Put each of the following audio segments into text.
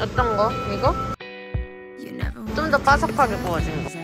어떤 거? 이거? 좀 더 바삭하게 구워진 거.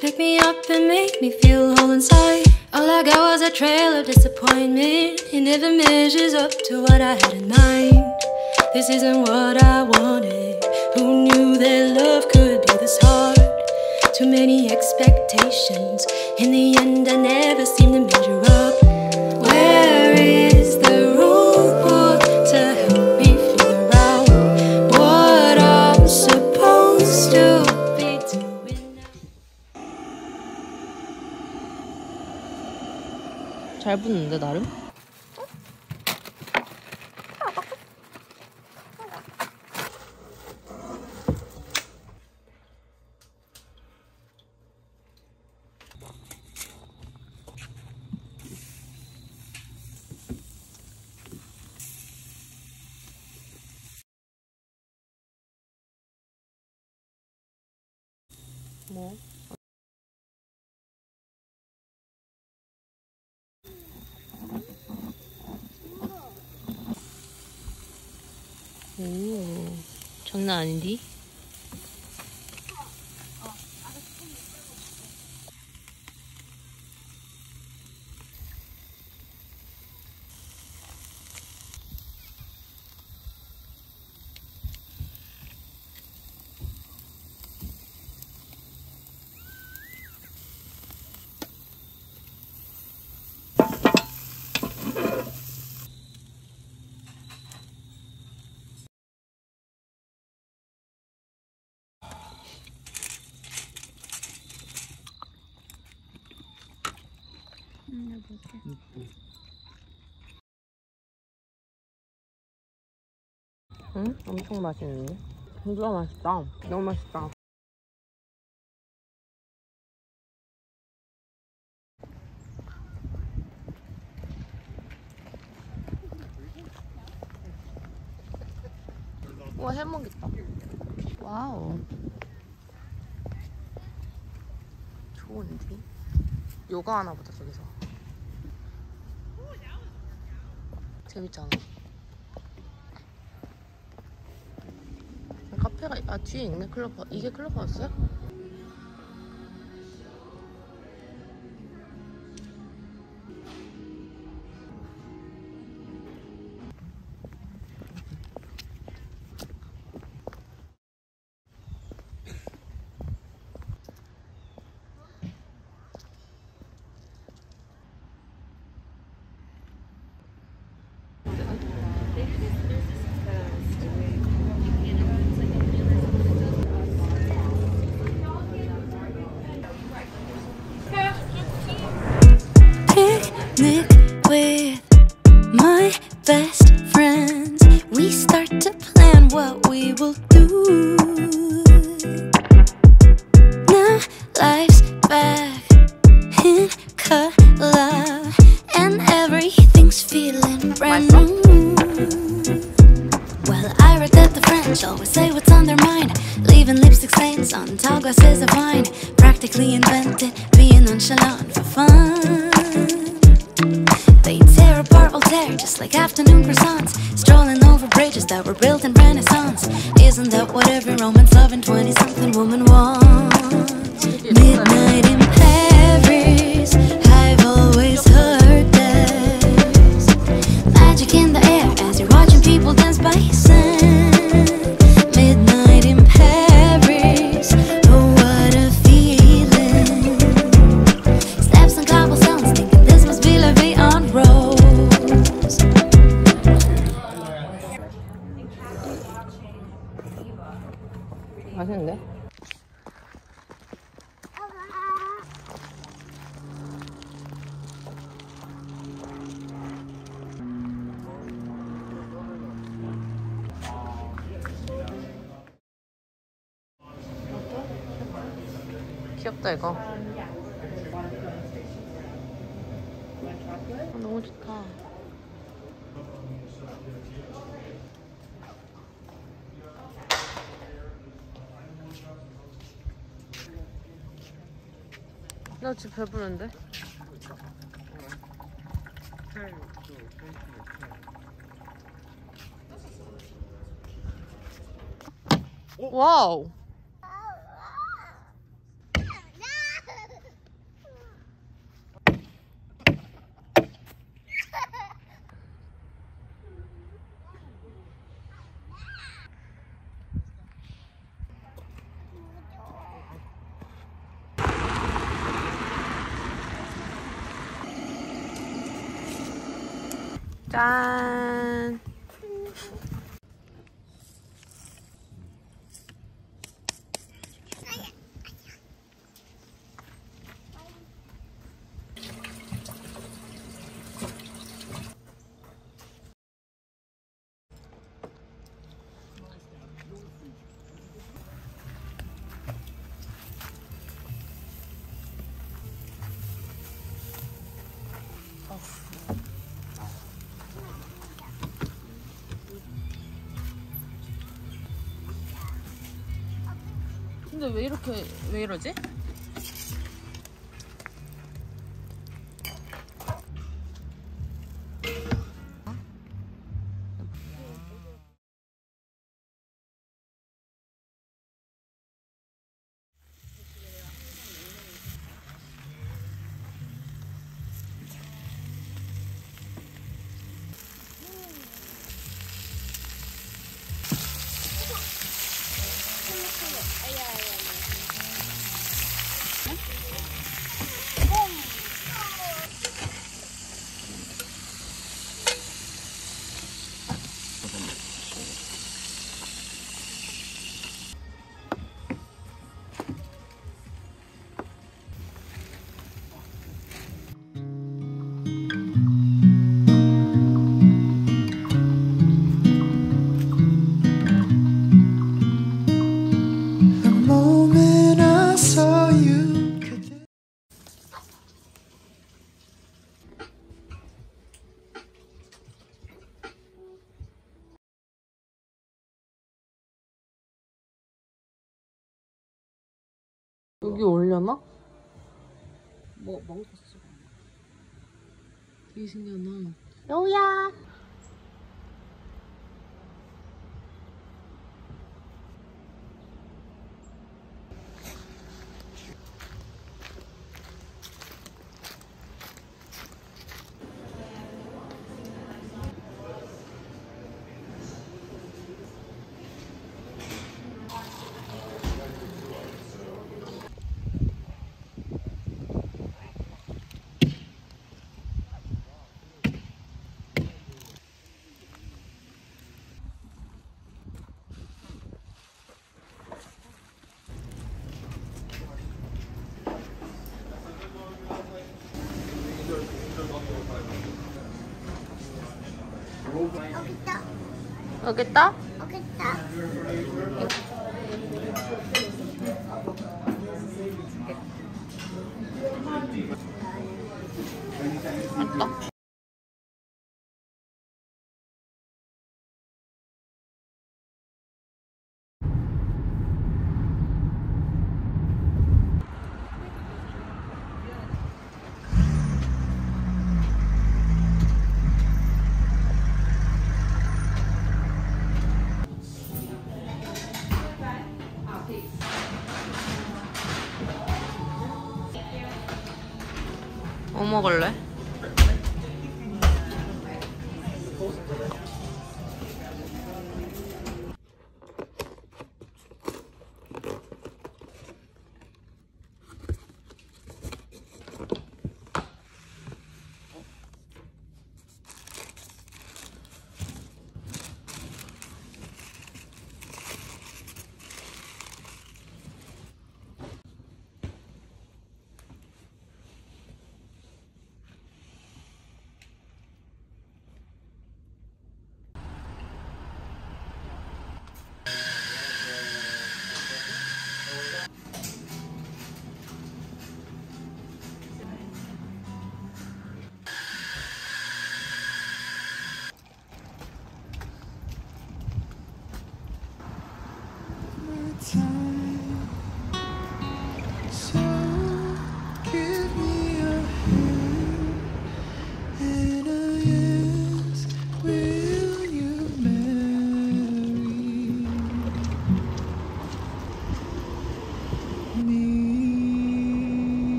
pick me up and make me feel whole inside. All I got was a trail of disappointment. It never measures up to what I had in mind. This isn't what I wanted. Who knew that love could be this hard? Too many expectations. In the end, I never seem to measure up. 잘 붙는데 나름? 뭐? 오, 장난 아닌디? 응? 엄청 맛있는데? 진짜 맛있다. 너무 맛있다. 우와, 해먹 있다. 와우. 좋은데? 요가 하나 보다, 저기서. 재밌잖아. 카페가 아 뒤에 있네 클럽 이게 클럽하우스야? Shall always say what's on their mind. Leaving lipstick stains on tall glasses of wine. Practically invented being nonchalant for fun. They tear apart Voltaire just like afternoon croissants. Strolling over bridges that were built in Renaissance. Isn't that what every romance-loving 20-something woman wants? Midnight in Paris. 귀엽다 이거. 아, 너무 좋다. 나 지금 배부른데? 와우. 拜。 근데 왜 이렇게 왜 이러지? 여기 올려놔? 뭐 먹었어. 되게 신기하다. 여우야. 여기 있다? 맞다. 뭐 먹을래?